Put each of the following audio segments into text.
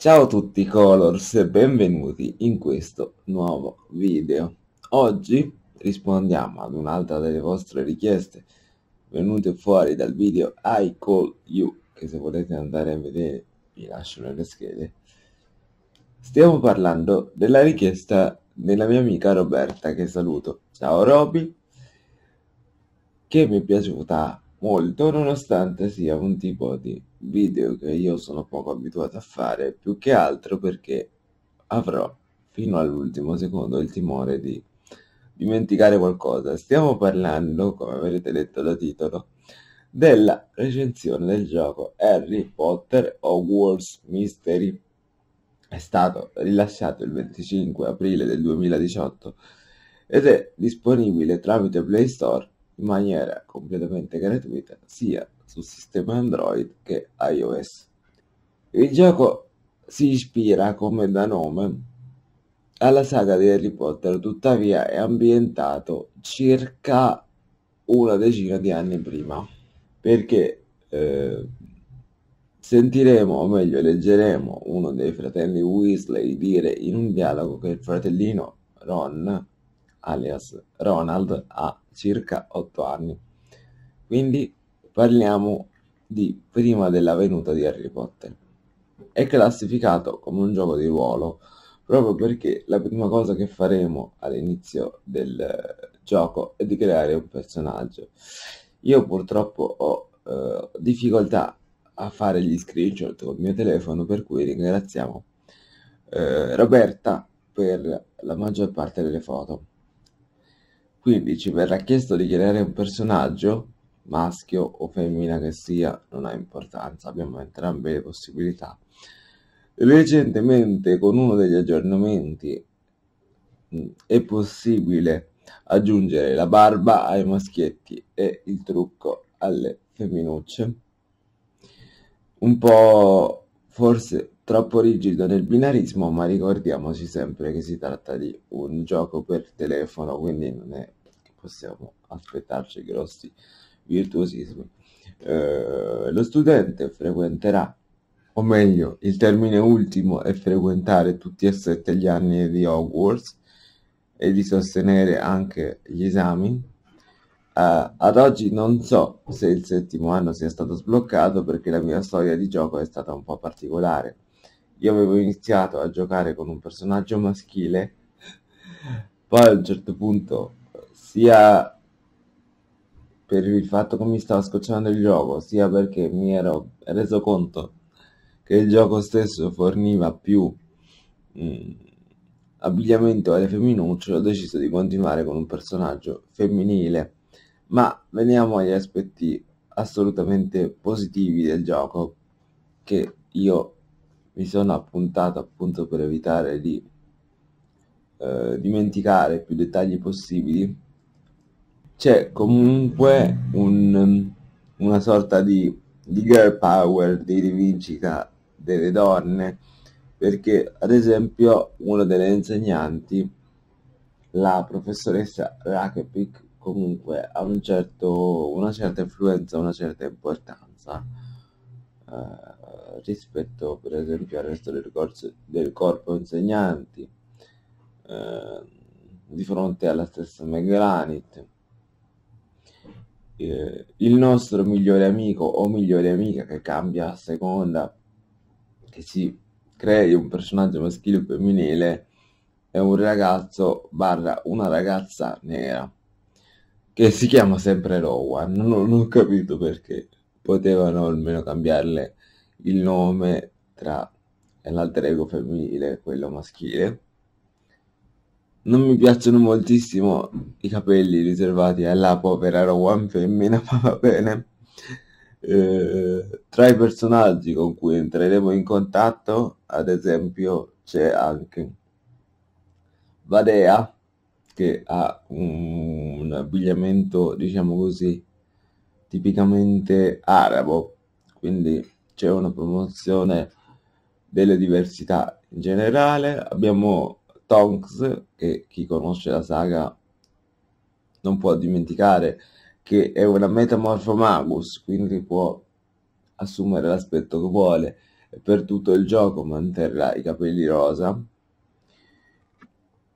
Ciao a tutti Colors e benvenuti in questo nuovo video. Oggi rispondiamo ad un'altra delle vostre richieste venute fuori dal video I Call You, che se volete andare a vedere vi lascio nelle schede. Stiamo parlando della richiesta della mia amica Roberta, che saluto. Ciao Roby, che mi è piaciuta molto nonostante sia un tipo di video che io sono poco abituato a fare più che altro perché avrò fino all'ultimo secondo il timore di dimenticare qualcosa. Stiamo parlando come avrete letto da titolo della recensione del gioco Harry Potter Hogwarts Mystery. È stato rilasciato il 25 aprile del 2018 ed è disponibile tramite Play Store in maniera completamente gratuita sia sul sistema Android che iOS. Il gioco si ispira, come da nome, alla saga di Harry Potter, tuttavia è ambientato circa una decina di anni prima, perché eh, sentiremo, o meglio leggeremo, uno dei fratelli Weasley dire in un dialogo che il fratellino Ron, alias Ronald, ha circa 8 anni. Quindi parliamo di prima della venuta di Harry Potter. È classificato come un gioco di ruolo proprio perché la prima cosa che faremo all'inizio del gioco è di creare un personaggio. Io purtroppo ho eh, difficoltà a fare gli screenshot con il mio telefono, per cui ringraziamo eh, Roberta per la maggior parte delle foto. Quindi ci verrà chiesto di creare un personaggio, maschio o femmina che sia, non ha importanza, abbiamo entrambe le possibilità. Recentemente con uno degli aggiornamenti è possibile aggiungere la barba ai maschietti e il trucco alle femminucce. Un po' forse troppo rigido nel binarismo, ma ricordiamoci sempre che si tratta di un gioco per telefono, quindi non è che possiamo aspettarci grossi virtuosismi. Eh, lo studente frequenterà, o meglio, il termine ultimo è frequentare tutti e sette gli anni di Hogwarts e di sostenere anche gli esami. Uh, ad oggi non so se il settimo anno sia stato sbloccato perché la mia storia di gioco è stata un po' particolare io avevo iniziato a giocare con un personaggio maschile, poi a un certo punto, sia per il fatto che mi stava scocciando il gioco, sia perché mi ero reso conto che il gioco stesso forniva più mh, mm, abbigliamento alle femminucce, ho deciso di continuare con un personaggio femminile. Ma veniamo agli aspetti assolutamente positivi del gioco che io mi sono appuntato appunto per evitare di eh, dimenticare più dettagli possibili c'è comunque un, una sorta di, di girl power di rivincita delle donne perché ad esempio una delle insegnanti la professoressa Rakepik comunque ha un certo, una certa influenza, una certa importanza eh, rispetto per esempio al resto del, corso, del corpo insegnanti, eh, di fronte alla stessa Megranit. Eh, il nostro migliore amico o migliore amica che cambia a seconda che si crei un personaggio maschile o femminile è un ragazzo barra una ragazza nera che si chiama sempre Rowan non, non ho capito perché potevano almeno cambiarle il nome tra l'alter ego femminile e quello maschile. Non mi piacciono moltissimo i capelli riservati alla povera Rowan femmina, ma va bene. Eh, tra i personaggi con cui entreremo in contatto, ad esempio, c'è anche Vadea, che ha un, abbigliamento, diciamo così, tipicamente arabo, quindi c'è una promozione delle diversità in generale. Abbiamo Tonks, che chi conosce la saga non può dimenticare che è una metamorfomagus, quindi può assumere l'aspetto che vuole. per tutto il gioco manterrà i capelli rosa.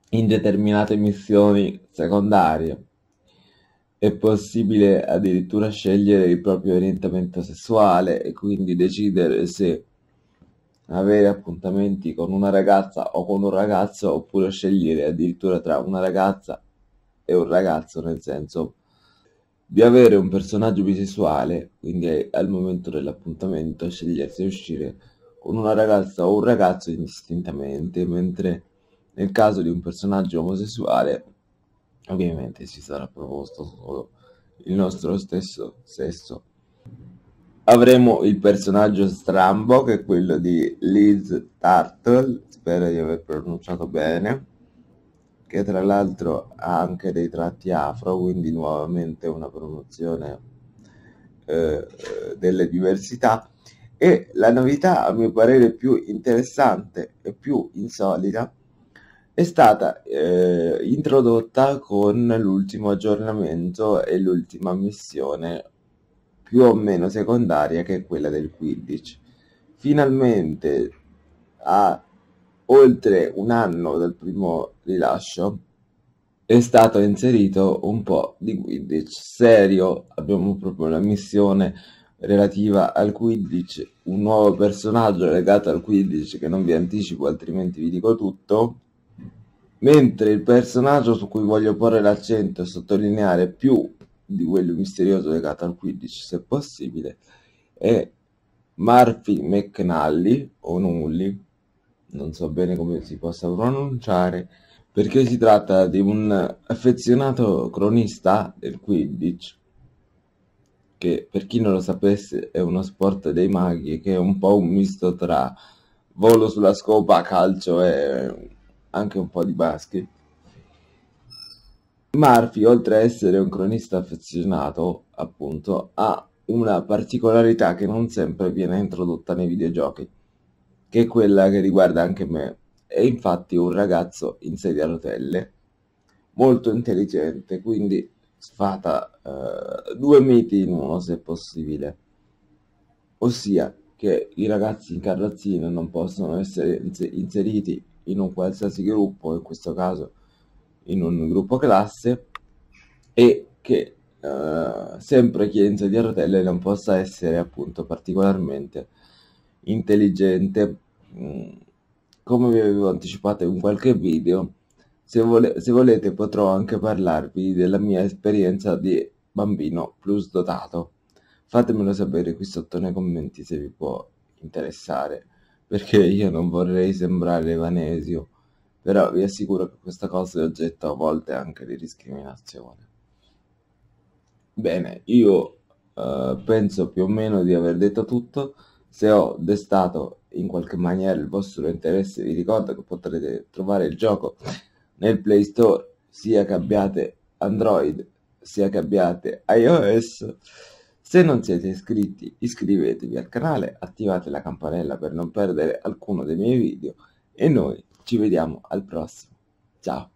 In determinate missioni secondarie è possibile addirittura scegliere il proprio orientamento sessuale e quindi decidere se avere appuntamenti con una ragazza o con un ragazzo oppure scegliere addirittura tra una ragazza e un ragazzo nel senso di avere un personaggio bisessuale quindi al momento dell'appuntamento scegliere se uscire con una ragazza o un ragazzo indistintamente mentre nel caso di un personaggio omosessuale ovviamente si sarà proposto solo il nostro stesso sesso avremo il personaggio strambo che è quello di Liz Turtle, spero di aver pronunciato bene, che tra l'altro ha anche dei tratti afro, quindi nuovamente una promozione eh, delle diversità. E la novità, a mio parere, più interessante e più insolita è stata eh, introdotta con l'ultimo aggiornamento e l'ultima missione più o meno secondaria che è quella del Quidditch. Finalmente, a oltre un anno dal primo rilascio, è stato inserito un po' di Quidditch serio. Abbiamo proprio una missione relativa al Quidditch, un nuovo personaggio legato al Quidditch che non vi anticipo, altrimenti vi dico tutto. Mentre il personaggio su cui voglio porre l'accento e sottolineare più di quello misterioso legato al 15 se possibile è Murphy McNally o Nulli. Non so bene come si possa pronunciare perché si tratta di un affezionato cronista del Quidditch che per chi non lo sapesse è uno sport dei maghi che è un po' un misto tra volo sulla scopa, calcio e anche un po' di basket Murphy, oltre a essere un cronista affezionato, appunto, ha una particolarità che non sempre viene introdotta nei videogiochi, che è quella che riguarda anche me. È infatti un ragazzo in sedia a rotelle, molto intelligente, quindi sfata eh, due miti in uno se possibile, ossia che i ragazzi in carrozzina non possono essere inseriti in un qualsiasi gruppo, in questo caso in un gruppo classe e che uh, sempre chi è in sedia a rotelle non possa essere appunto particolarmente intelligente. Mm, come vi avevo anticipato in qualche video, se, vole- se volete potrò anche parlarvi della mia esperienza di bambino plus dotato. Fatemelo sapere qui sotto nei commenti se vi può interessare, perché io non vorrei sembrare evanesio però vi assicuro che questa cosa è oggetto a volte anche di discriminazione. Bene, io eh, penso più o meno di aver detto tutto. Se ho destato in qualche maniera il vostro interesse, vi ricordo che potrete trovare il gioco nel Play Store, sia che abbiate Android, sia che abbiate iOS. Se non siete iscritti, iscrivetevi al canale, attivate la campanella per non perdere alcuno dei miei video e noi ci vediamo al prossimo. Ciao.